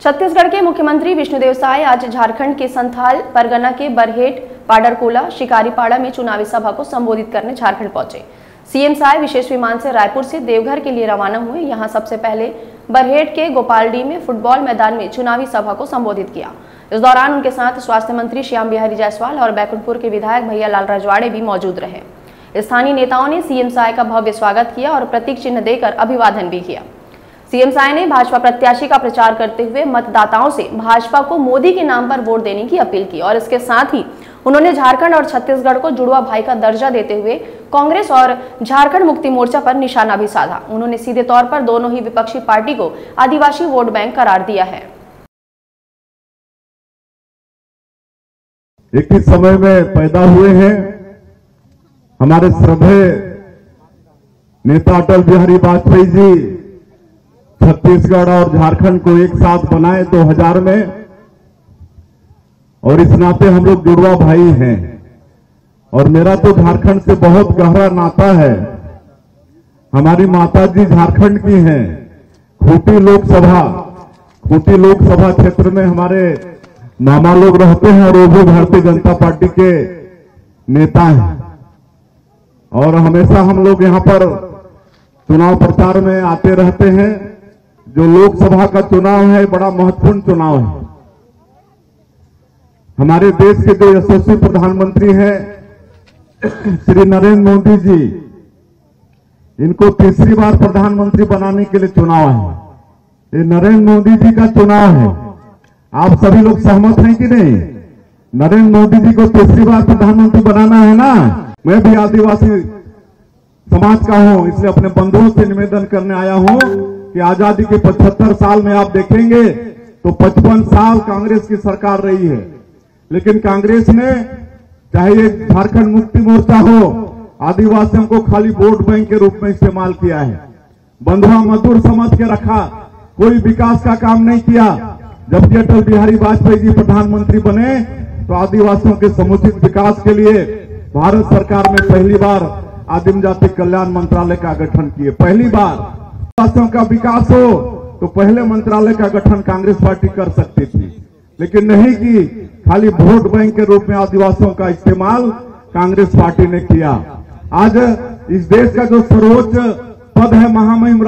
छत्तीसगढ़ के मुख्यमंत्री विष्णुदेव साय आज झारखंड के संथाल, परगना के बरहेट, पाडरकोला, शिकारीपाड़ा में चुनावी सभा को संबोधित करने झारखंड पहुँचे। सीएम साय विशेष विमान से रायपुर से देवघर के लिए रवाना हुए। यहाँ सबसे पहले बरहेट के गोपालडी में फुटबॉल मैदान में चुनावी सभा को संबोधित किया। इस दौरान उनके साथ स्वास्थ्य मंत्री श्याम बिहारी जायसवाल और बैकुंठपुर के विधायक भैया लाल रजवाड़े भी मौजूद रहे। स्थानीय नेताओं ने सीएम साय का भव्य स्वागत किया और प्रतीक चिन्ह देकर अभिवादन भी किया। सीएम साय ने भाजपा प्रत्याशी का प्रचार करते हुए मतदाताओं से भाजपा को मोदी के नाम पर वोट देने की अपील की और इसके साथ ही उन्होंने झारखंड और छत्तीसगढ़ को जुड़वा भाई का दर्जा देते हुए कांग्रेस और झारखंड मुक्ति मोर्चा पर निशाना भी साधा। उन्होंने सीधे तौर पर दोनों ही विपक्षी पार्टी को आदिवासी वोट बैंक करार दिया है। एक ही समय में पैदा हुए हैं हमारे श्रद्धेय नेता अटल बिहारी वाजपेयी जी। छत्तीसगढ़ और झारखंड को एक साथ बनाए 2000 में। और इस नाते हम लोग जुड़वा भाई हैं। और मेरा तो झारखंड से बहुत गहरा नाता है। हमारी माता जी झारखंड की हैं। खूटी लोकसभा खूटी लोकसभा क्षेत्र में हमारे मामा लोग रहते हैं और वो भी भारतीय जनता पार्टी के नेता हैं। और हमेशा हम लोग यहाँ पर चुनाव प्रचार में आते रहते हैं। जो लोकसभा का चुनाव है, बड़ा महत्वपूर्ण चुनाव है। हमारे देश के जो यशस्वी प्रधानमंत्री हैं, श्री नरेंद्र मोदी जी, इनको तीसरी बार प्रधानमंत्री बनाने के लिए चुनाव है। ये नरेंद्र मोदी जी का चुनाव है। आप सभी लोग सहमत हैं कि नहीं? नरेंद्र मोदी जी को तीसरी बार प्रधानमंत्री बनाना है ना? मैं भी आदिवासी समाज का हूँ, इसलिए अपने बंधुओं से निवेदन करने आया हूँ। कि आज़ादी के 75 साल में आप देखेंगे तो 55 साल कांग्रेस की सरकार रही है। लेकिन कांग्रेस ने चाहे ये झारखंड मुक्ति मोर्चा हो, आदिवासियों को खाली वोट बैंक के रूप में इस्तेमाल किया है। बंधुआ मजदूर समझ के रखा, कोई विकास का काम नहीं किया। जब जबकि अटल बिहारी वाजपेयी जी प्रधानमंत्री बने तो आदिवासियों के समुचित विकास के लिए भारत सरकार में पहली बार आदिम जाति कल्याण मंत्रालय का गठन किए। पहली बार। आदिवासियों का विकास हो तो पहले मंत्रालय का गठन कांग्रेस पार्टी कर सकती थी। लेकिन नहीं की, खाली वोट बैंक के रूप में आदिवासियों का इस्तेमाल कांग्रेस पार्टी ने किया। आज इस देश का जो सर्वोच्च पद है, महामहिम